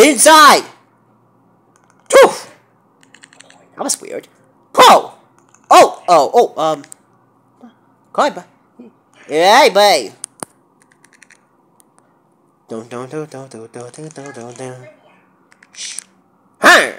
Get inside! Poof! That was weird. Oh! Oh! Oh! Oh! Um. Come on, Hey, bye. Don't, don't, don't, don't, don't, don't, don't, don't, don't, don't. Shh. Huh.